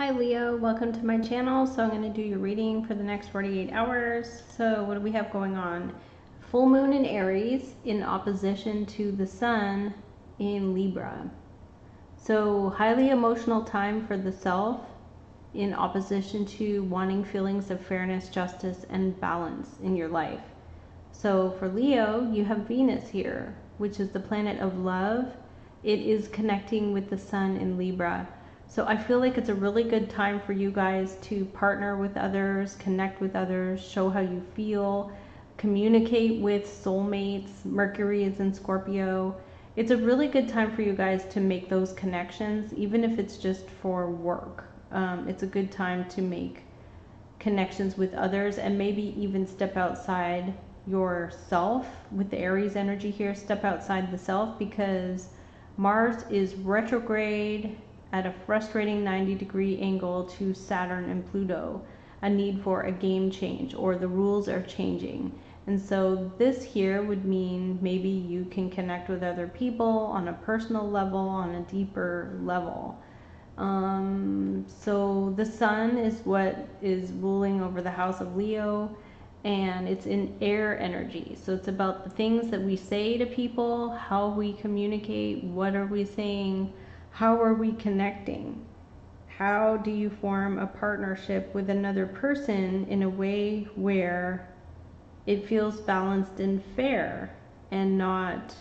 Hi Leo, welcome to my channel. So I'm going to do your reading for the next 48 hours. So what do we have going on? Full moon in Aries in opposition to the sun in Libra. So highly emotional time for the self in opposition to wanting feelings of fairness, justice, and balance in your life. So for Leo, you have Venus here, which is the planet of love. It is connecting with the sun in Libra. So I feel like it's a really good time for you guys to partner with others, connect with others, show how you feel, communicate with soulmates. Mercury is in Scorpio. It's a really good time for you guys to make those connections, even if it's just for work. Um, it's a good time to make connections with others and maybe even step outside yourself with the Aries energy here. Step outside the self because Mars is retrograde at a frustrating 90 degree angle to Saturn and Pluto, a need for a game change or the rules are changing. And so this here would mean maybe you can connect with other people on a personal level, on a deeper level. Um, so the sun is what is ruling over the house of Leo and it's in air energy. So it's about the things that we say to people, how we communicate, what are we saying, how are we connecting? How do you form a partnership with another person in a way where it feels balanced and fair and not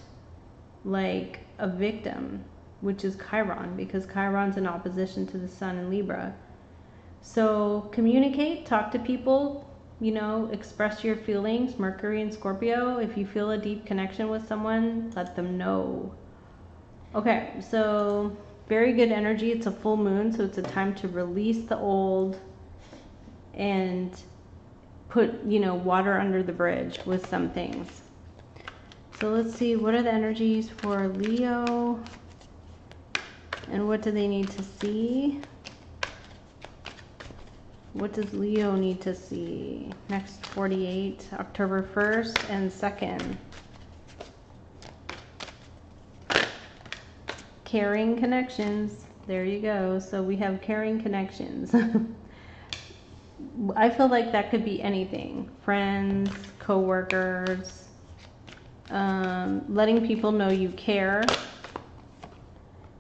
like a victim, which is Chiron, because Chiron's in opposition to the sun in Libra. So communicate, talk to people, you know, express your feelings. Mercury and Scorpio, if you feel a deep connection with someone, let them know. Okay, so very good energy. It's a full moon, so it's a time to release the old and put, you know, water under the bridge with some things. So let's see, what are the energies for Leo? And what do they need to see? What does Leo need to see? Next 48, October 1st and 2nd. Caring connections. There you go. So we have caring connections. I feel like that could be anything friends, coworkers, um, letting people know you care.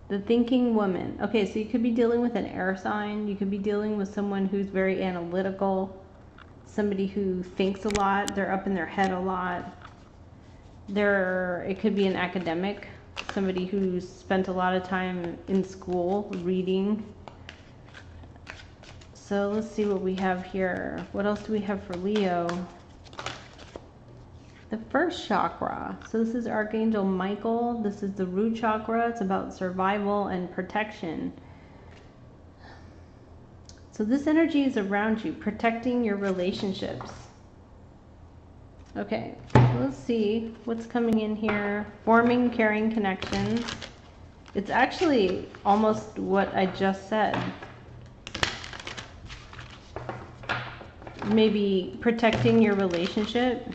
The thinking woman. Okay, so you could be dealing with an air sign. You could be dealing with someone who's very analytical, somebody who thinks a lot. They're up in their head a lot. There, it could be an academic somebody who spent a lot of time in school reading. So let's see what we have here. What else do we have for Leo? The first chakra. So this is Archangel Michael. This is the root chakra. It's about survival and protection. So this energy is around you, protecting your relationships. Okay, let's see what's coming in here. Forming caring connections. It's actually almost what I just said. Maybe protecting your relationship.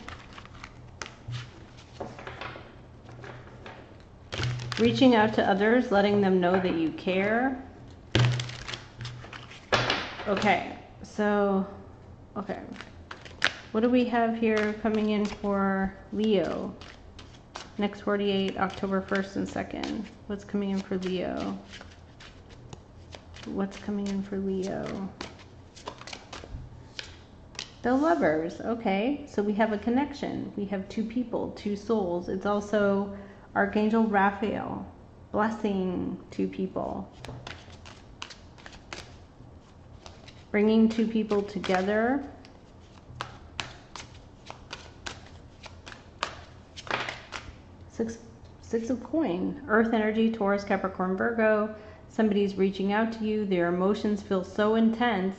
Reaching out to others, letting them know that you care. Okay, so, okay. What do we have here coming in for Leo? Next 48, October 1st and 2nd. What's coming in for Leo? What's coming in for Leo? The lovers. Okay, so we have a connection. We have two people, two souls. It's also Archangel Raphael blessing two people. Bringing two people together Six, six of coin, earth energy, Taurus, Capricorn, Virgo. Somebody's reaching out to you. Their emotions feel so intense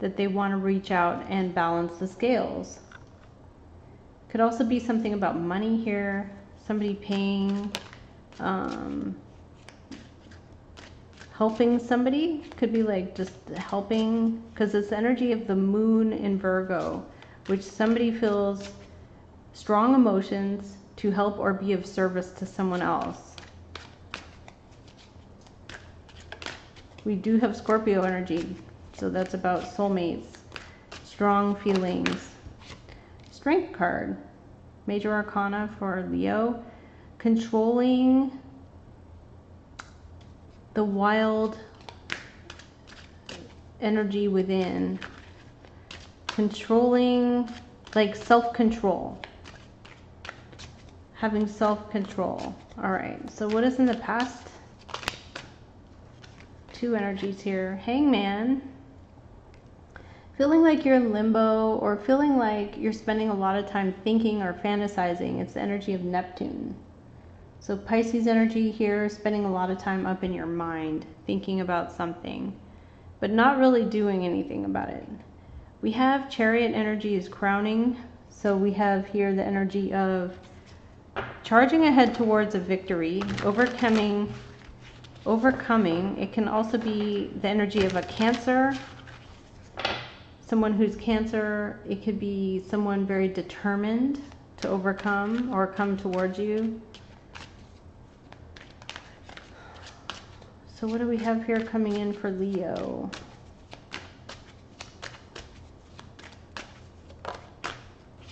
that they want to reach out and balance the scales. Could also be something about money here. Somebody paying, um, helping somebody. Could be like just helping, because it's energy of the moon in Virgo, which somebody feels strong emotions, to help or be of service to someone else. We do have Scorpio energy, so that's about soulmates, strong feelings. Strength card, Major Arcana for Leo, controlling the wild energy within, controlling like self-control having self-control. All right so what is in the past? Two energies here. Hangman. Feeling like you're in limbo or feeling like you're spending a lot of time thinking or fantasizing it's the energy of neptune. So pisces energy here spending a lot of time up in your mind thinking about something but not really doing anything about it. We have chariot energy is crowning. So we have here the energy of charging ahead towards a victory, overcoming, overcoming. It can also be the energy of a cancer, someone who's cancer. It could be someone very determined to overcome or come towards you. So what do we have here coming in for Leo?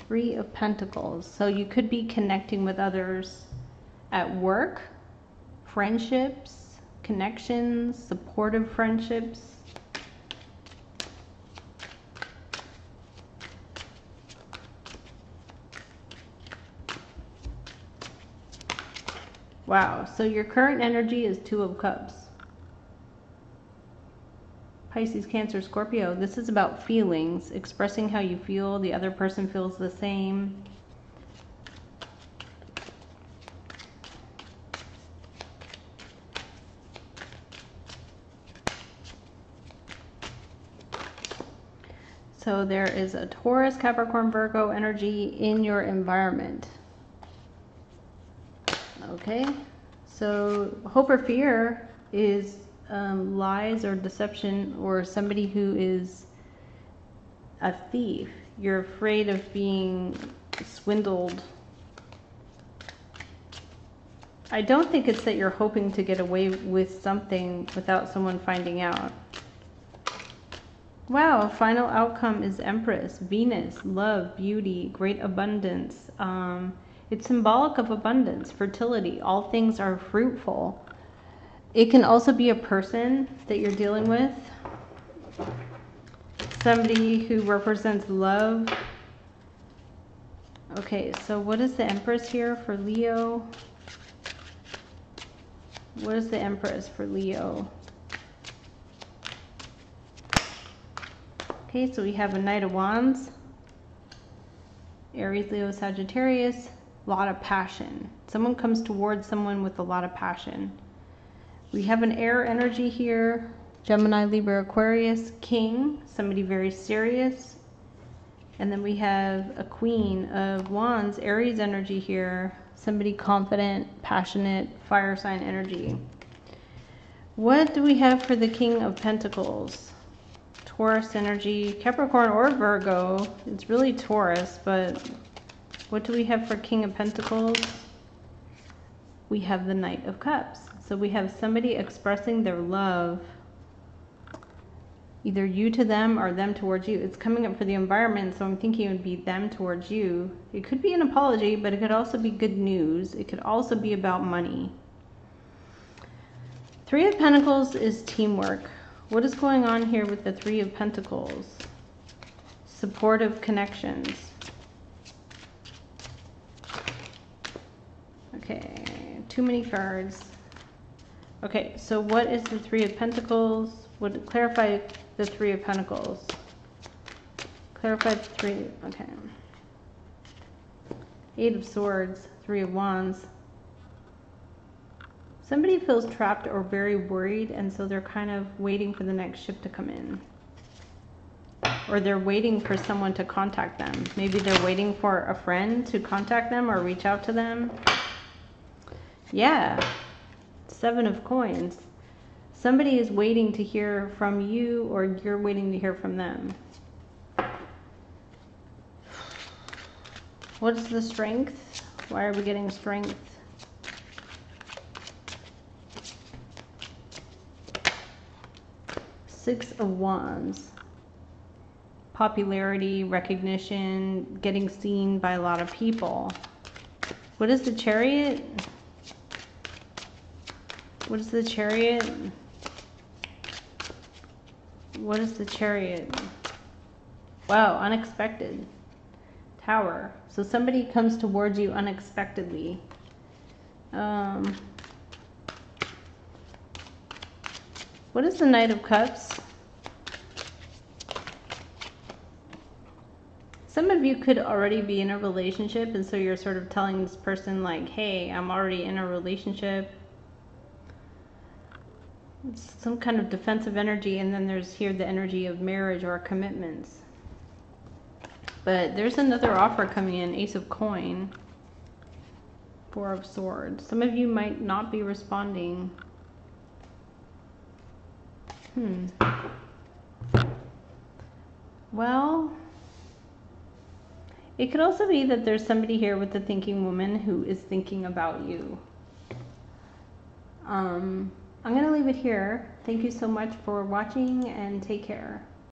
Three of Pentacles. So you could be connecting with others at work, friendships, connections, supportive friendships. Wow, so your current energy is Two of Cups. Pisces, Cancer, Scorpio, this is about feelings, expressing how you feel. The other person feels the same. So there is a Taurus, Capricorn, Virgo energy in your environment. Okay, so hope or fear is um, lies or deception or somebody who is a thief. You're afraid of being swindled. I don't think it's that you're hoping to get away with something without someone finding out. Wow, final outcome is Empress, Venus, love, beauty, great abundance. Um, it's symbolic of abundance, fertility. All things are fruitful. It can also be a person that you're dealing with. Somebody who represents love. Okay, so what is the Empress here for Leo? What is the Empress for Leo? Okay, so we have a Knight of Wands. Aries, Leo, Sagittarius. A lot of passion. Someone comes towards someone with a lot of passion. We have an air energy here. Gemini, Libra, Aquarius, King, somebody very serious. And then we have a Queen of Wands, Aries energy here. Somebody confident, passionate, fire sign energy. What do we have for the King of Pentacles? Taurus energy, Capricorn or Virgo. It's really Taurus, but what do we have for King of Pentacles? We have the Knight of Cups. So we have somebody expressing their love, either you to them or them towards you. It's coming up for the environment, so I'm thinking it would be them towards you. It could be an apology, but it could also be good news. It could also be about money. Three of Pentacles is teamwork. What is going on here with the Three of Pentacles? Supportive connections. Okay, too many cards. Okay, so what is the Three of Pentacles? Would clarify the Three of Pentacles. Clarify the Three, okay. Eight of Swords, Three of Wands. Somebody feels trapped or very worried, and so they're kind of waiting for the next ship to come in. Or they're waiting for someone to contact them. Maybe they're waiting for a friend to contact them or reach out to them. Yeah, Seven of coins. Somebody is waiting to hear from you or you're waiting to hear from them. What is the strength? Why are we getting strength? Six of Wands. Popularity, recognition, getting seen by a lot of people. What is the chariot? What is the chariot? What is the chariot? Wow, unexpected. Tower. So somebody comes towards you unexpectedly. Um, what is the Knight of Cups? Some of you could already be in a relationship, and so you're sort of telling this person, like, hey, I'm already in a relationship. Some kind of defensive energy, and then there's here the energy of marriage or commitments. But there's another offer coming in Ace of Coin, Four of Swords. Some of you might not be responding. Hmm. Well, it could also be that there's somebody here with the thinking woman who is thinking about you. Um, I'm going to leave it here. Thank you so much for watching and take care.